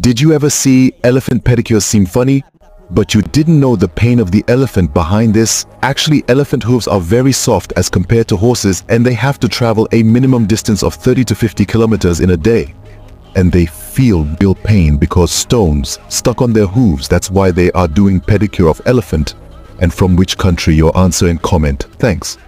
Did you ever see elephant pedicures seem funny? But you didn't know the pain of the elephant behind this? Actually, elephant hooves are very soft as compared to horses and they have to travel a minimum distance of 30 to 50 kilometers in a day. And they feel real pain because stones stuck on their hooves. That's why they are doing pedicure of elephant. And from which country your answer and comment. Thanks.